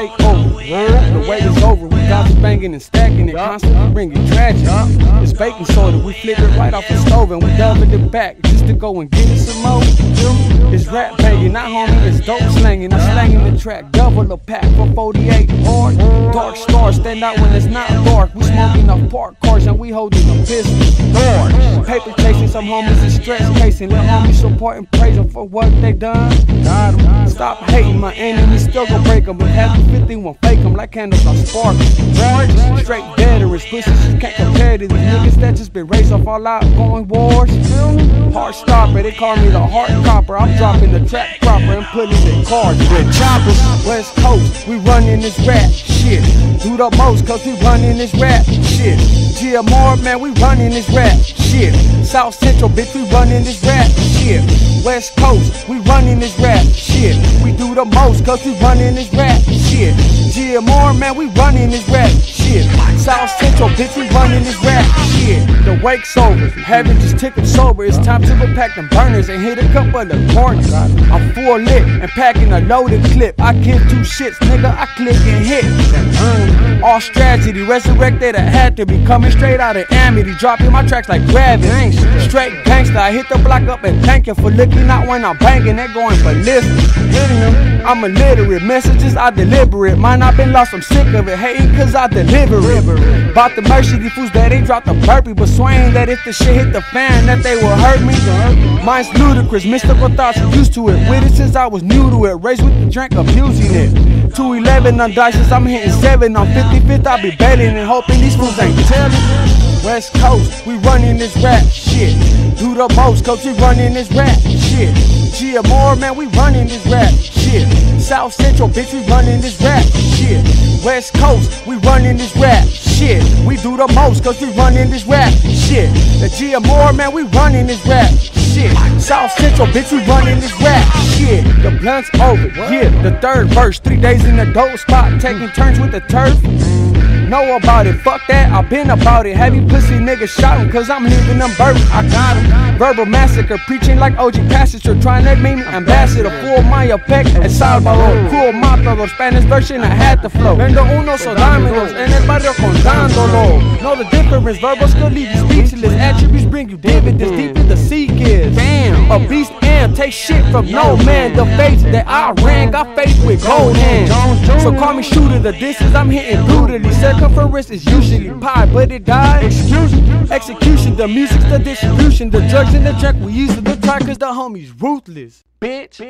take over. The wait is over. We got banging and stacking and constantly bringing tragic. It's baking soda. We flip it right off the stove and we dove it back just to go and get it some more. It's rap banging, not homie. It's dope slanging. I'm slanging the track. Double a pack for 48 hard. Dark stars stand out when it's not dark. We smoking off park cars and we holding a pistol. Doors. Paper some homies and stress casing. Let homies support and praise them for what they done. Stop hating, my enemies still gon' break them. But half the 50 fake them like candles are sparking. Straight veterans, pussies can't compare to these niggas that just been raised off all out going wars. Heart stopper, they call me the heart copper. I'm dropping the track proper and putting it in with choppers. West Coast, we running this rap shit. Do the most cause we running this rap shit. GMR, man, we running this rap shit. South Central, bitch, we running this rap shit. West Coast, we running this rap shit. We do the most cause we running this rap shit. GMR, man, we running this rap shit. South Central, bitch, we running this rap shit. The wake's over, heaven just ticking sober. It's time to repack them burners and hit a couple of the corners. I'm full lit and packing a loaded clip. I give two shits, nigga, I click and hit. Mm. All strategy, resurrected, I had to be coming straight out of Amity, dropping my tracks like gravity. Straight gangster, I hit the block up and thank you for looking out when I'm banging, They're going ballistic. I'm illiterate, messages I deliver it. Mine I've been lost, I'm sick of it, hating cause I deliver it. Bought the mercy, these fools that ain't dropped the burpee, but swaying that if the shit hit the fan, that they will hurt me. Mine's ludicrous, mystical thoughts, I'm used to it. With it since I was new to it, raised with the drink, abusing it. 211 on dices, I'm hitting 7 on 55th, I'll be betting and hoping these fools ain't telling. West Coast, we running this rap shit. Do the most, cause we running this rap shit. GMR, man, we running this rap shit. South Central, bitch, we running this rap shit. West Coast, we running this rap shit. We do the most, cause we running this rap shit. The GMR, man, we running this rap shit. South Central, bitch, we running this rap shit. The blunt's over, yeah. The third verse, three days in the dope spot, taking turns with the turf. Know about it, fuck that, I've been about it. Heavy pussy niggas shouting, cause I'm leaving them burp. I got him. Verbal massacre, preaching like OG Passenger, trying to make me ambassador. Full Maya Peck and Salvador. Cool mátalo, Spanish version, I had the flow. Vendo unos o dámelos, en el barrio contándolo. Know the difference, verbals could leave you speechless. Attributes bring you dividends, deep in the sea is. Damn, a beast take shit from no man. The face that I ran, got faced with gold hands. So call me shooter, the distance I'm hitting brutally. Circumference is usually pi, but it died. Execution, the music's the distribution. The drugs in the track we use the cause the homies ruthless. Bitch.